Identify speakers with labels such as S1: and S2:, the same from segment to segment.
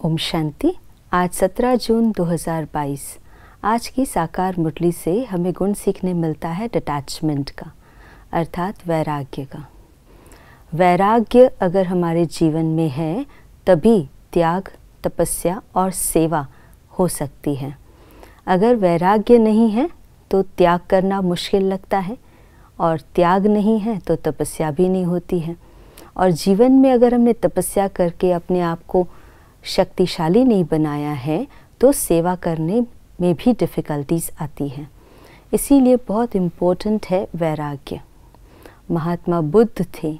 S1: ओम शांति। आज 17 जून 2022 आज की साकार मुरली से हमें गुण सीखने मिलता है डिटैचमेंट का, अर्थात वैराग्य का। वैराग्य अगर हमारे जीवन में है, तभी त्याग, तपस्या और सेवा हो सकती है। अगर वैराग्य नहीं है तो त्याग करना मुश्किल लगता है, और त्याग नहीं है तो तपस्या भी नहीं होती है। और जीवन में अगर हमने तपस्या करके अपने आप को शक्तिशाली नहीं बनाया है तो सेवा करने में भी डिफ़िकल्टीज आती हैं। इसीलिए बहुत इम्पोर्टेंट है वैराग्य। महात्मा बुद्ध थे,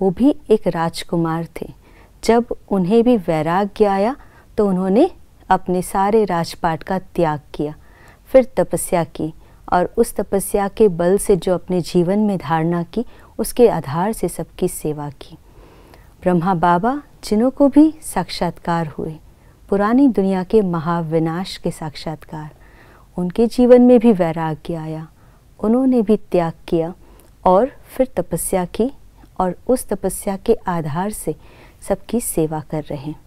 S1: वो भी एक राजकुमार थे। जब उन्हें भी वैराग्य आया तो उन्होंने अपने सारे राजपाट का त्याग किया, फिर तपस्या की और उस तपस्या के बल से जो अपने जीवन में धारणा की, उसके आधार से सबकी सेवा की। ब्रह्मा बाबा, जिन्हों को भी साक्षात्कार हुए। पुरानी दुनिया के महाविनाश के साक्षात्कार। उनके जीवन में भी वैराग्य आया। उन्होंने भी त्याग किया और फिर तपस्या की और उस तपस्या के आधार से सबकी सेवा कर रहे हैं।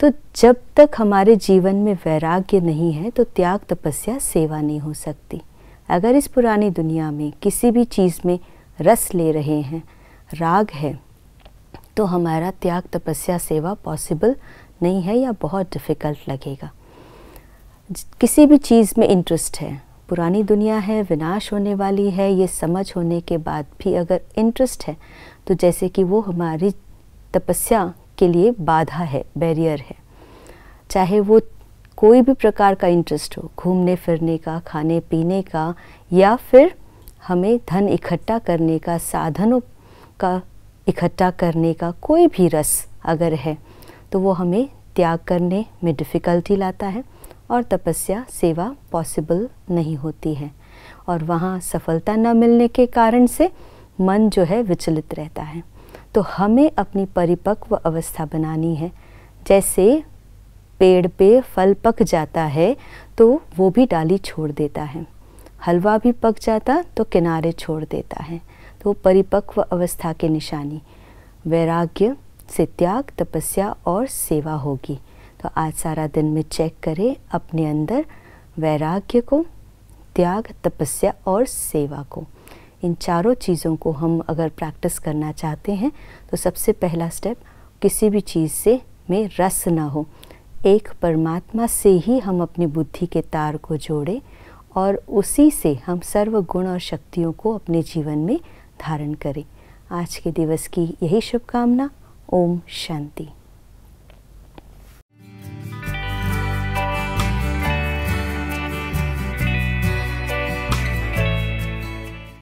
S1: तो जब तक हमारे जीवन में वैराग्य नहीं है तो त्याग, तपस्या, सेवा नहीं हो सकती। अगर इस पुरानी दुनिया में किसी भी चीज़ में रस ले रहे हैं, राग है तो हमारा त्याग तपस्या सेवा पॉसिबल नहीं है या बहुत डिफ़िकल्ट लगेगा। किसी भी चीज़ में इंटरेस्ट है, पुरानी दुनिया है, विनाश होने वाली है, ये समझ होने के बाद भी अगर इंटरेस्ट है तो जैसे कि वो हमारी तपस्या के लिए बाधा है बैरियर है। चाहे वो कोई भी प्रकार का इंटरेस्ट हो, घूमने फिरने का, खाने पीने का, या फिर हमें धन इकट्ठा करने का, साधनों का इकट्ठा करने का कोई भी रस अगर है तो वो हमें त्याग करने में डिफ़िकल्टी लाता है और तपस्या सेवा पॉसिबल नहीं होती है। और वहाँ सफलता न मिलने के कारण से मन जो है विचलित रहता है। तो हमें अपनी परिपक्व अवस्था बनानी है। जैसे पेड़ पे फल पक जाता है तो वो भी डाली छोड़ देता है। हलवा भी पक जाता तो किनारे छोड़ देता है। तो परिपक्व अवस्था के निशानी। वैराग्य से त्याग, तपस्या और सेवा होगी। तो आज सारा दिन में चेक करें अपने अंदर वैराग्य को, त्याग, तपस्या और सेवा को। इन चारों चीज़ों को हम अगर प्रैक्टिस करना चाहते हैं तो सबसे पहला स्टेप किसी भी चीज़ से में रस ना हो। एक परमात्मा से ही हम अपनी बुद्धि के तार को जोड़ें और उसी से हम सर्व गुण और शक्तियों को अपने जीवन में धारण करें। आज के दिवस की यही शुभकामना। ओम शांति।